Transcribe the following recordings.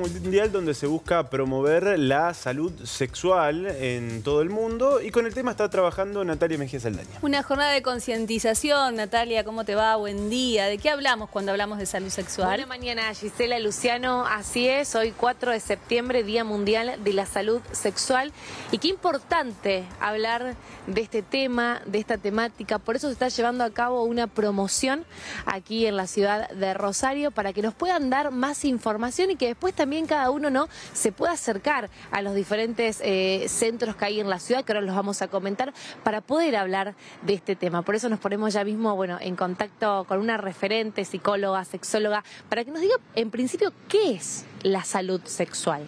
mundial donde se busca promover la salud sexual en todo el mundo y con el tema está trabajando Natalia Mejía Saldaña. Una jornada de concientización, Natalia, ¿cómo te va? Buen día. ¿De qué hablamos cuando hablamos de salud sexual? Buena mañana, Gisela Luciano. Así es, hoy 4 de septiembre, Día Mundial de la Salud Sexual. Y qué importante hablar de este tema, de esta temática. Por eso se está llevando a cabo una promoción aquí en la ciudad de Rosario para que nos puedan dar más información y que después también cada uno no se pueda acercar a los diferentes eh, centros que hay en la ciudad, que ahora los vamos a comentar, para poder hablar de este tema. Por eso nos ponemos ya mismo bueno, en contacto con una referente, psicóloga, sexóloga, para que nos diga en principio qué es la salud sexual.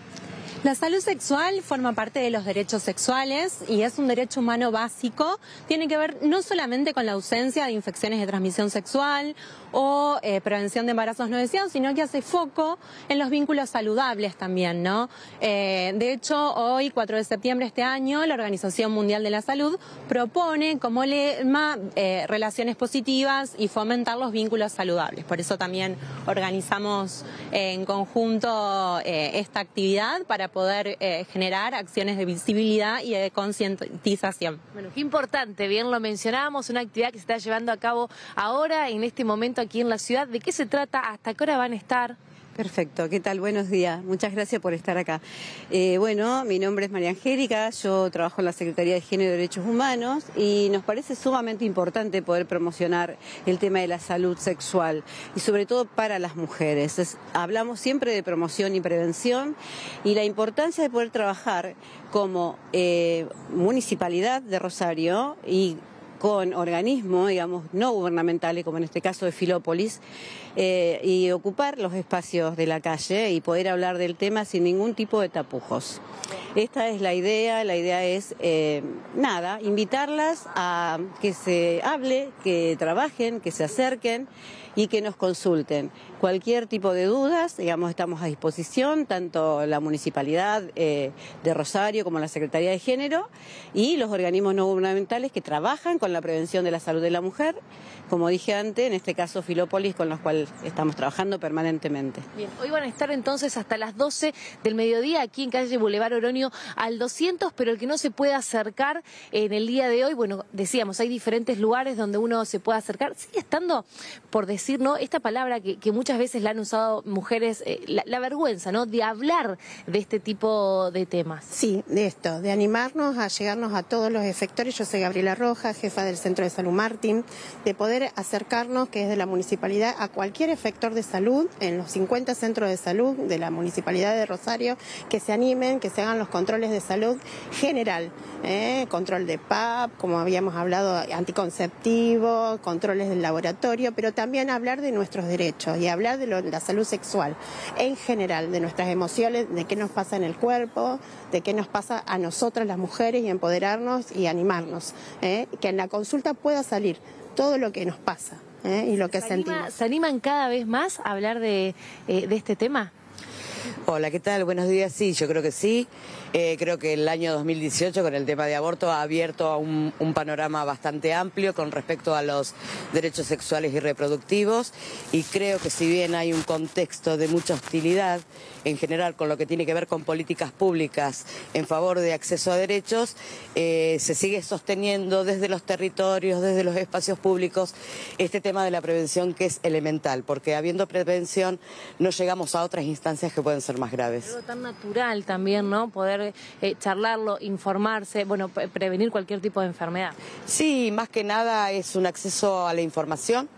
La salud sexual forma parte de los derechos sexuales y es un derecho humano básico. Tiene que ver no solamente con la ausencia de infecciones de transmisión sexual o eh, prevención de embarazos no deseados, sino que hace foco en los vínculos saludables también, ¿no? Eh, de hecho, hoy, 4 de septiembre de este año, la Organización Mundial de la Salud propone como lema eh, relaciones positivas y fomentar los vínculos saludables. Por eso también organizamos en conjunto esta actividad para poder eh, generar acciones de visibilidad y de concientización. Bueno, qué importante, bien lo mencionábamos, una actividad que se está llevando a cabo ahora, en este momento aquí en la ciudad. ¿De qué se trata? ¿Hasta qué hora van a estar? Perfecto, ¿qué tal? Buenos días, muchas gracias por estar acá. Eh, bueno, mi nombre es María Angélica, yo trabajo en la Secretaría de Género y Derechos Humanos y nos parece sumamente importante poder promocionar el tema de la salud sexual y sobre todo para las mujeres. hablamos siempre de promoción y prevención y la importancia de poder trabajar como eh, municipalidad de Rosario y con organismos, digamos, no gubernamentales, como en este caso de Filópolis, eh, y ocupar los espacios de la calle y poder hablar del tema sin ningún tipo de tapujos. Esta es la idea, la idea es, eh, nada, invitarlas a que se hable, que trabajen, que se acerquen y que nos consulten. Cualquier tipo de dudas, digamos, estamos a disposición, tanto la Municipalidad eh, de Rosario como la Secretaría de Género y los organismos no gubernamentales que trabajan con la prevención de la salud de la mujer, como dije antes, en este caso Filópolis, con los cuales estamos trabajando permanentemente. Bien, hoy van a estar entonces hasta las 12 del mediodía aquí en calle Boulevard Oronio al 200, pero el que no se puede acercar en el día de hoy, bueno, decíamos, hay diferentes lugares donde uno se puede acercar, sigue estando, por decir decir, ¿no? Esta palabra que, muchas veces la han usado mujeres, eh, la, vergüenza, ¿no? De hablar de este tipo de temas. Sí, de esto, de animarnos a llegarnos a todos los efectores. Yo soy Gabriela Roja, jefa del Centro de Salud Martín, de poder acercarnos, que es de la municipalidad, a cualquier efector de salud en los 50 centros de salud de la municipalidad de Rosario, que se animen, que se hagan los controles de salud general, ¿eh? control de PAP, como habíamos hablado, anticonceptivo, controles del laboratorio, pero también hablar de nuestros derechos y hablar de, la salud sexual en general, de nuestras emociones, de qué nos pasa en el cuerpo, de qué nos pasa a nosotras las mujeres y empoderarnos y animarnos. ¿eh? Que en la consulta pueda salir todo lo que nos pasa ¿eh? y lo que sentimos. ¿Se animan cada vez más a hablar de, eh, de este tema? Hola, ¿qué tal? Buenos días. Sí, yo creo que sí. Eh, creo que el año 2018 con el tema de aborto ha abierto un, un, panorama bastante amplio con respecto a los derechos sexuales y reproductivos y creo que si bien hay un contexto de mucha hostilidad en general con lo que tiene que ver con políticas públicas en favor de acceso a derechos, eh, se sigue sosteniendo desde los territorios, desde los espacios públicos, este tema de la prevención que es elemental, porque habiendo prevención no llegamos a otras instancias que pueden ser más graves. Algo tan natural también, ¿no? Poder eh, charlarlo, informarse, bueno, prevenir cualquier tipo de enfermedad. Sí, más que nada es un acceso a la información.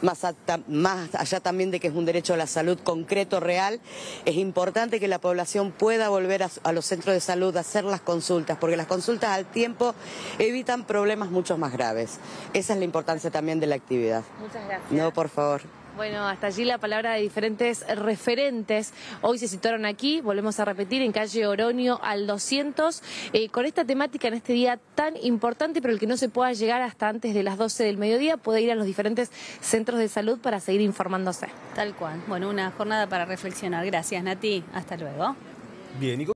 Más, más, allá también de que es un derecho a la salud concreto, real, es importante que la población pueda volver a, a, los centros de salud a hacer las consultas, porque las consultas al tiempo evitan problemas mucho más graves. Esa es la importancia también de la actividad. Muchas gracias. No, por favor. Bueno, hasta allí la palabra de diferentes referentes. Hoy se situaron aquí, volvemos a repetir, en calle Oronio al 200, eh, con esta temática en este día tan importante, pero el que no se pueda llegar hasta antes de las 12 del mediodía puede ir a los diferentes centros de salud para seguir informándose. Tal cual. Bueno, una jornada para reflexionar. Gracias, Nati. Hasta luego. Bien,